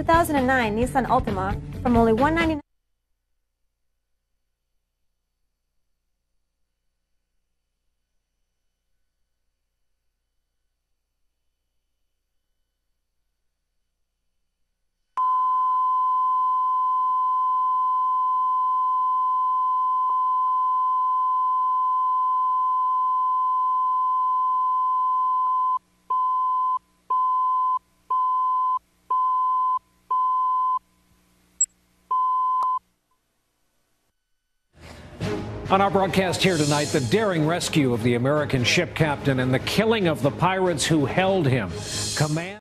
2009 Nissan Altima from only $199. On our broadcast here tonight, the daring rescue of the American ship captain and the killing of the pirates who held him. Command